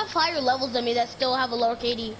have higher levels than me that still have a lower KD.